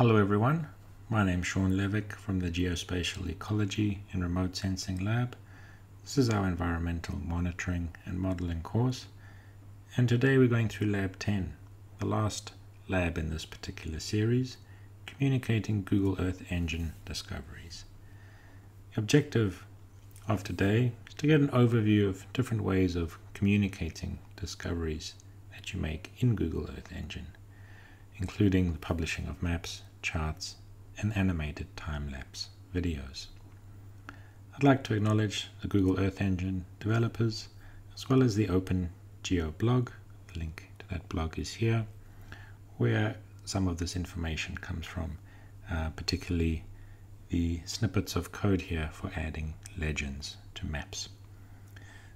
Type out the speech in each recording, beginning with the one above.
Hello everyone, my name is Shaun Levick from the Geospatial Ecology and Remote Sensing Lab. This is our environmental monitoring and modeling course and today we're going through Lab 10, the last lab in this particular series, communicating Google Earth Engine discoveries. The objective of today is to get an overview of different ways of communicating discoveries that you make in Google Earth Engine, including the publishing of maps, charts, and animated time-lapse videos. I'd like to acknowledge the Google Earth Engine developers, as well as the Open Geo blog. The link to that blog is here, where some of this information comes from, uh, particularly the snippets of code here for adding legends to maps.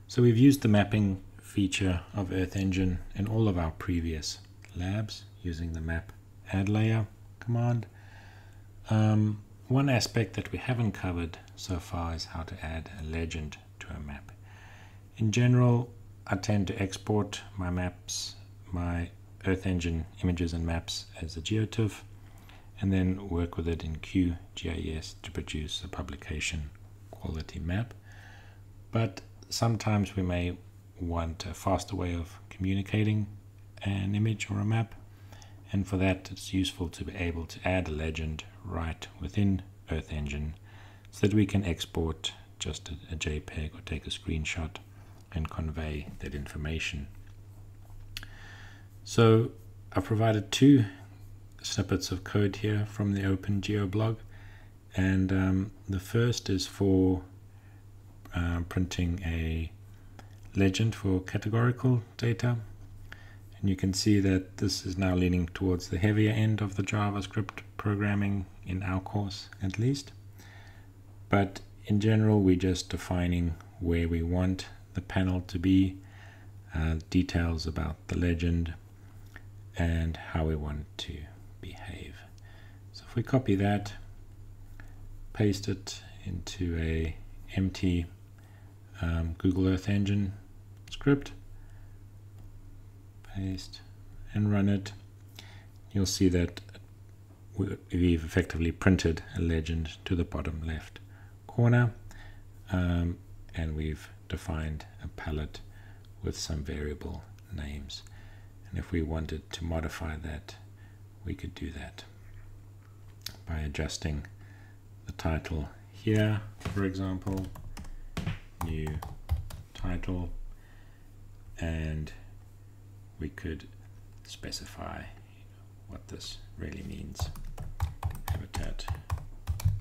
So we've used the mapping feature of Earth Engine in all of our previous labs using the map add layer command. Um, one aspect that we haven't covered so far is how to add a legend to a map. In general, I tend to export my maps, my Earth Engine images and maps as a GeoTIFF and then work with it in QGIS to produce a publication quality map. But sometimes we may want a faster way of communicating an image or a map and for that it's useful to be able to add a legend right within Earth Engine so that we can export just a, a JPEG or take a screenshot and convey that information. So I've provided two snippets of code here from the OpenGeo blog and um, the first is for uh, printing a legend for categorical data and you can see that this is now leaning towards the heavier end of the JavaScript programming in our course at least. But in general, we're just defining where we want the panel to be, uh, details about the legend, and how we want to behave. So if we copy that, paste it into a empty um, Google Earth Engine script, paste and run it, you'll see that we've effectively printed a legend to the bottom left corner um, and we've defined a palette with some variable names. And if we wanted to modify that we could do that by adjusting the title here for example new title and we could specify what this really means. Habitat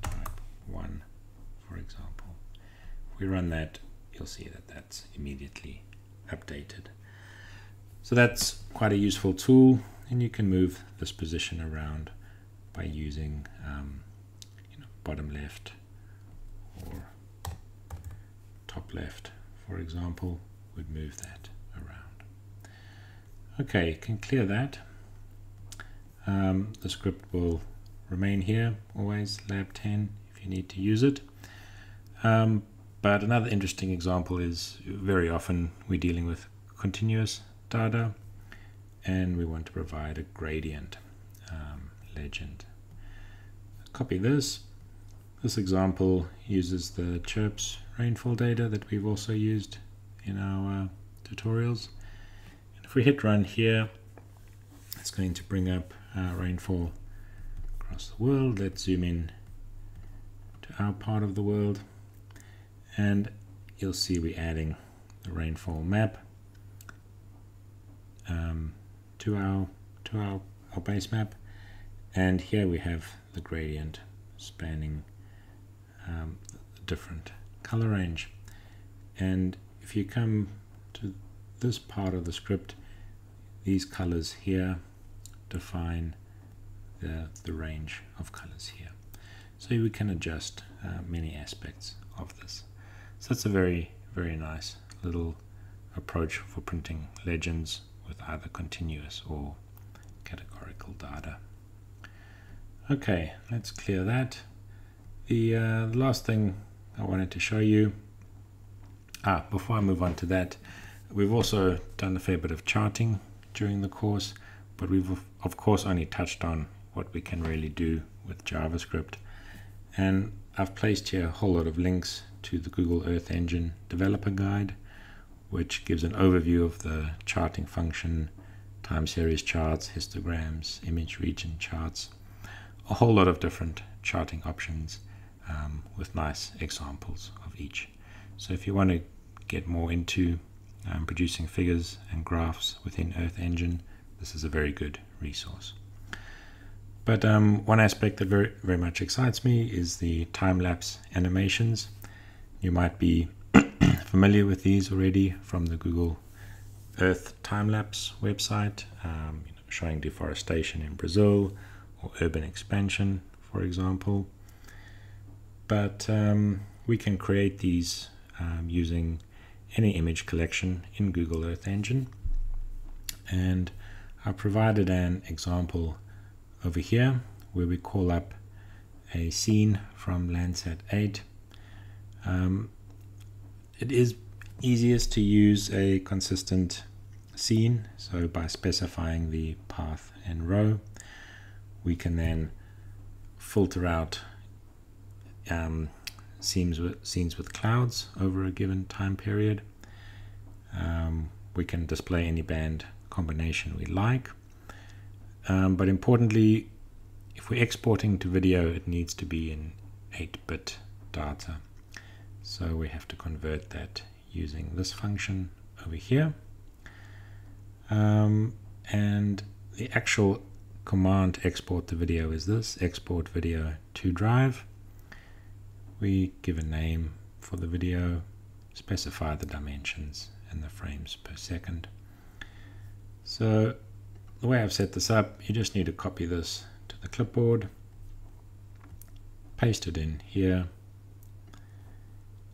type 1, for example. If we run that, you'll see that that's immediately updated. So that's quite a useful tool, and you can move this position around by using um, you know, bottom left or top left, for example, would move that. Okay, can clear that. Um, the script will remain here, always lab 10 if you need to use it. Um, but another interesting example is very often we're dealing with continuous data and we want to provide a gradient um, legend. Copy this. This example uses the CHIRPS rainfall data that we've also used in our uh, tutorials. If we hit run here, it's going to bring up uh, rainfall across the world. Let's zoom in to our part of the world and you'll see we're adding the rainfall map um, to our to our, our base map and here we have the gradient spanning um, different color range and if you come this part of the script these colors here define the, the range of colors here. So we can adjust uh, many aspects of this. So that's a very, very nice little approach for printing legends with either continuous or categorical data. Okay, let's clear that. The, uh, last thing I wanted to show you, ah, before I move on to that, we've also done a fair bit of charting during the course, but we've of course only touched on what we can really do with JavaScript. And I've placed here a whole lot of links to the Google Earth Engine developer guide, which gives an overview of the charting function, time series charts, histograms, image region charts, a whole lot of different charting options um, with nice examples of each. So if you want to get more into um, producing figures and graphs within Earth Engine, this is a very good resource. But um, one aspect that very, very much excites me is the time-lapse animations. You might be familiar with these already from the Google Earth time-lapse website, um, you know, showing deforestation in Brazil or urban expansion, for example. But um, we can create these um, using any image collection in Google Earth Engine. And I've provided an example over here where we call up a scene from Landsat 8. Um, it is easiest to use a consistent scene, so by specifying the path and row, we can then filter out um, scenes with, scenes with clouds over a given time period. Um, we can display any band combination we like. Um, but importantly, if we're exporting to video, it needs to be in 8-bit data. So we have to convert that using this function over here. Um, and the actual command export the video is this, export video to drive we give a name for the video, specify the dimensions and the frames per second. So the way I've set this up, you just need to copy this to the clipboard, paste it in here,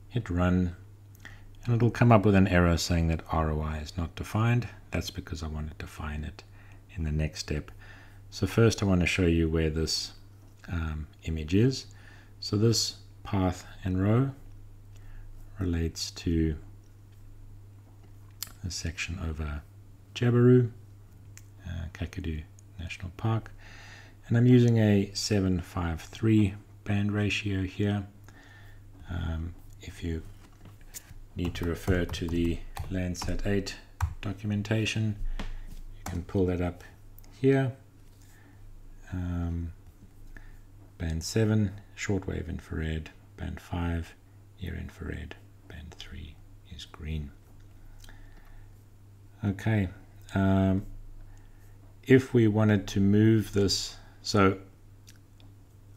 hit run, and it'll come up with an error saying that ROI is not defined. That's because I want to define it in the next step. So first I want to show you where this um, image is. So this path and row relates to the section over Jabiru, uh, Kakadu National Park. And I'm using a 753 band ratio here. Um, if you need to refer to the Landsat 8 documentation, you can pull that up here. Um, band 7 shortwave infrared, band 5 near infrared, band 3 is green. Okay, um, if we wanted to move this, so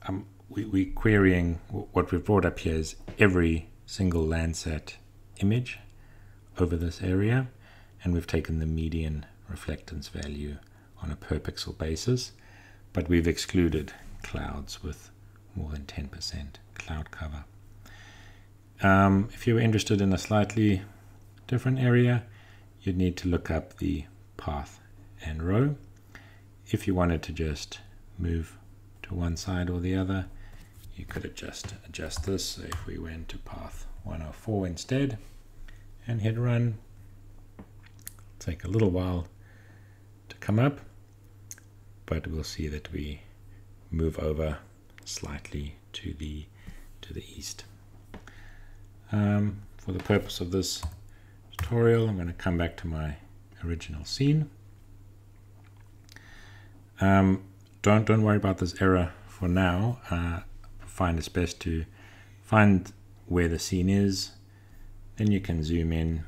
um, we, we querying what we've brought up here is every single Landsat image over this area, and we've taken the median reflectance value on a per pixel basis, but we've excluded clouds with more than 10% cloud cover. Um, if you were interested in a slightly different area, you'd need to look up the path and row. If you wanted to just move to one side or the other, you could adjust adjust this. So if we went to path 104 instead and hit run, take a little while to come up, but we'll see that we move over slightly to the to the east. Um, for the purpose of this tutorial, I'm going to come back to my original scene. Um, don't don't worry about this error for now. Uh, find it's best to find where the scene is. Then you can zoom in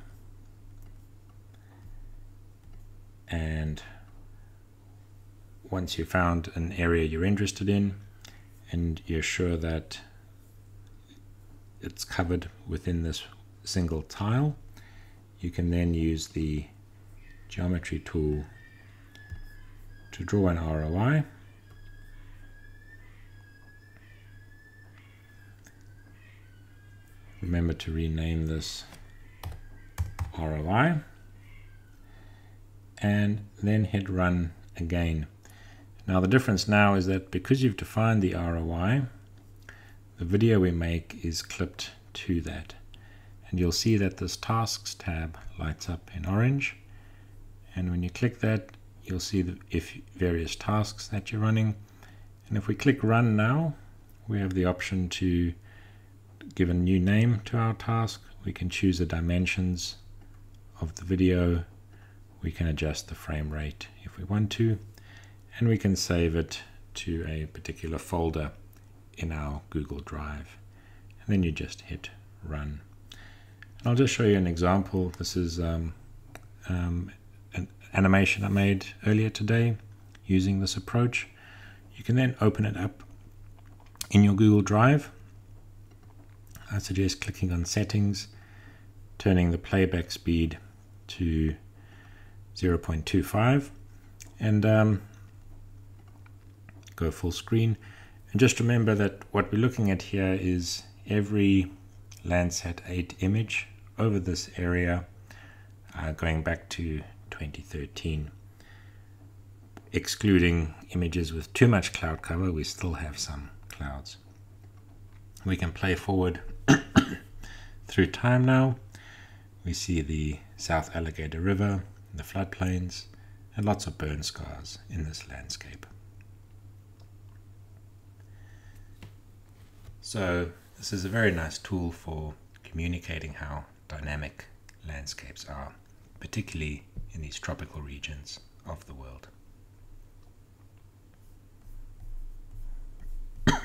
and once you've found an area you're interested in, and you're sure that it's covered within this single tile, you can then use the geometry tool to draw an ROI. Remember to rename this ROI and then hit run again. Now the difference now is that because you've defined the ROI, the video we make is clipped to that. And you'll see that this tasks tab lights up in orange. And when you click that, you'll see the if various tasks that you're running. And if we click run now, we have the option to give a new name to our task. We can choose the dimensions of the video. We can adjust the frame rate if we want to, and we can save it to a particular folder in our Google Drive. And then you just hit run. And I'll just show you an example. This is um, um, an animation I made earlier today using this approach. You can then open it up in your Google Drive. I suggest clicking on settings, turning the playback speed to 0.25 and um, go full screen. And just remember that what we're looking at here is every Landsat 8 image over this area uh, going back to 2013. Excluding images with too much cloud cover, we still have some clouds. We can play forward through time now. We see the South Alligator River, the floodplains, and lots of burn scars in this landscape. So this is a very nice tool for communicating how dynamic landscapes are, particularly in these tropical regions of the world.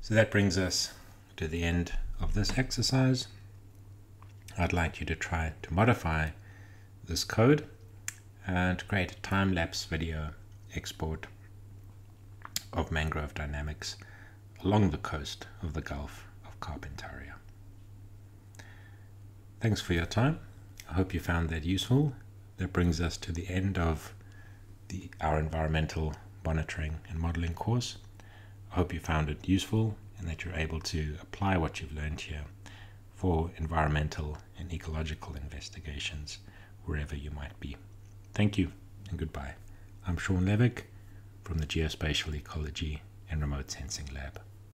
so that brings us to the end of this exercise. I'd like you to try to modify this code and create a time-lapse video export of mangrove dynamics along the coast of the Gulf of Carpentaria. Thanks for your time. I hope you found that useful. That brings us to the end of the, our environmental monitoring and modeling course. I hope you found it useful and that you're able to apply what you've learned here for environmental and ecological investigations wherever you might be. Thank you and goodbye. I'm Shaun Levick from the Geospatial Ecology and Remote Sensing Lab.